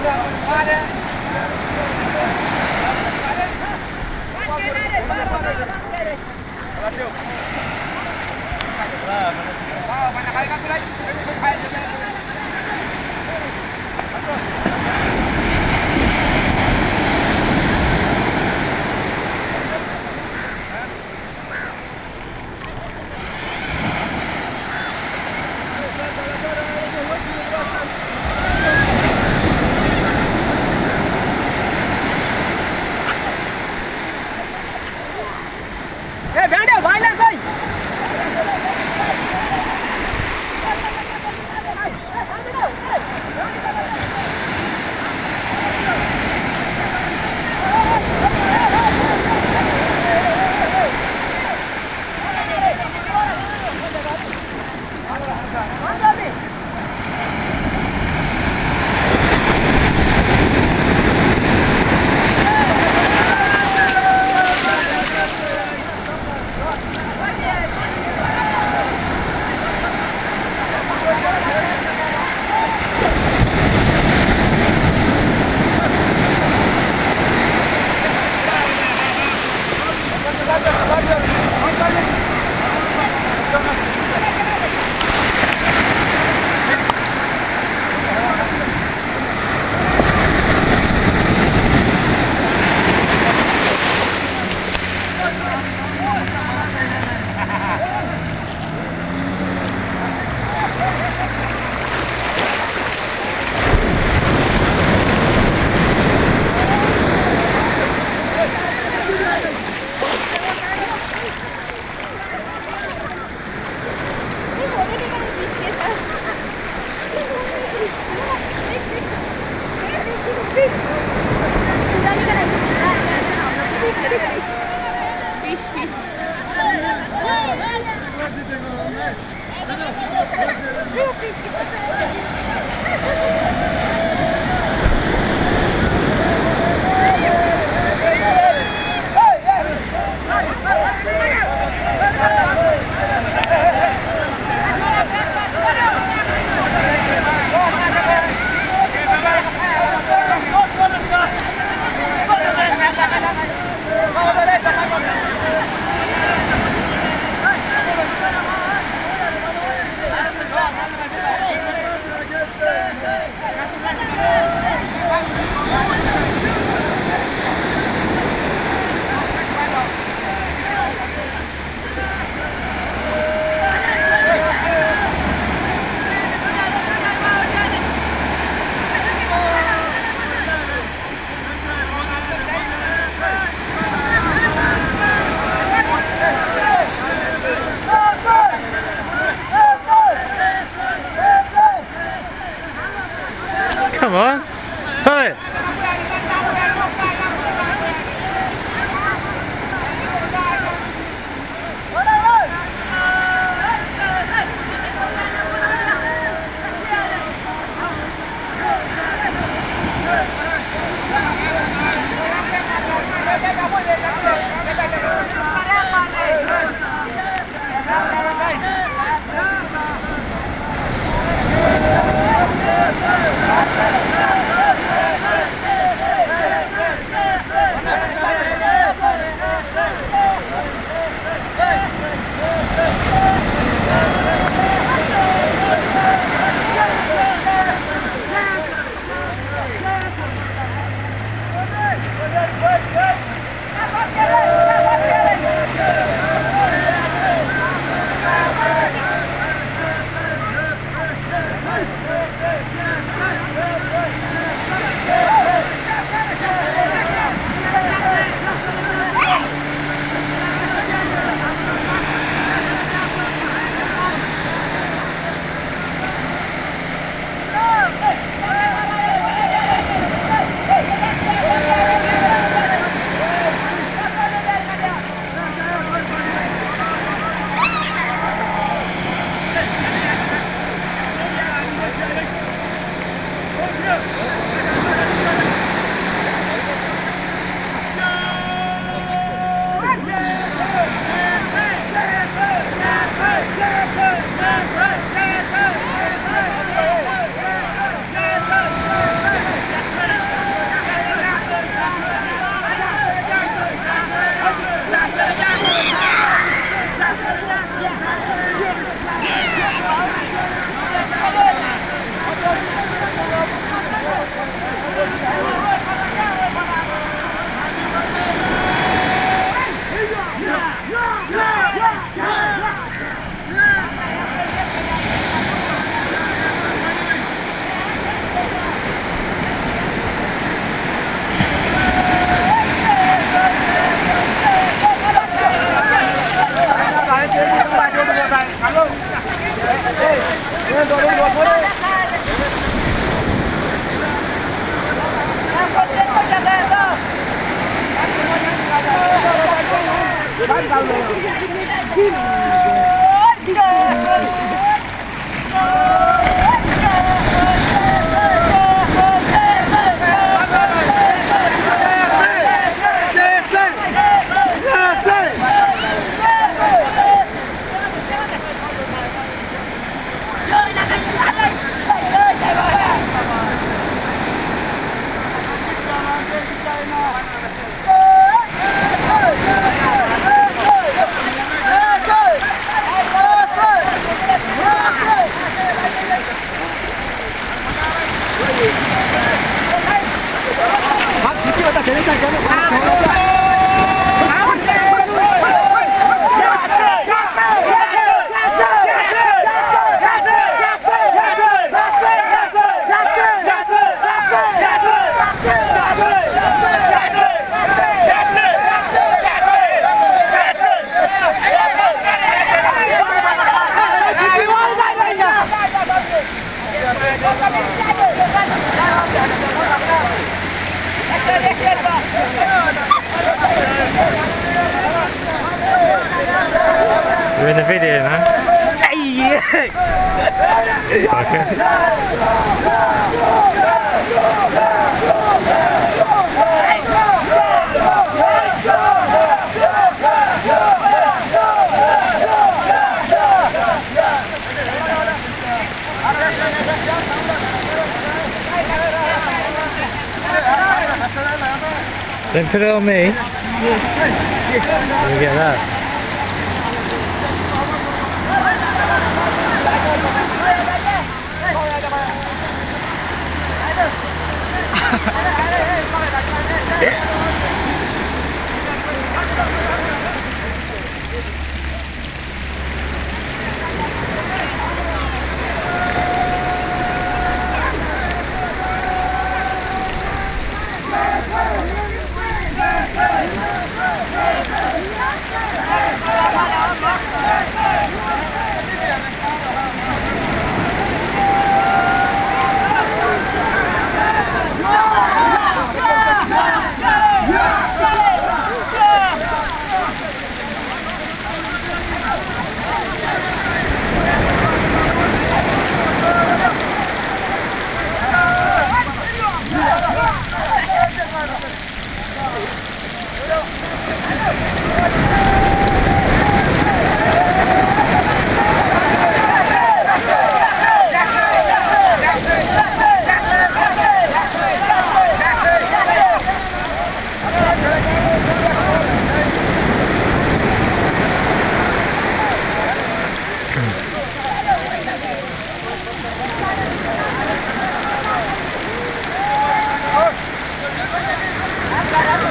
Wow, mana kali kan sudah cukup kaya juga. Heel vies. Video, man. Okay. Don't put it on me. Me get that. Alter, Alter! Thank you.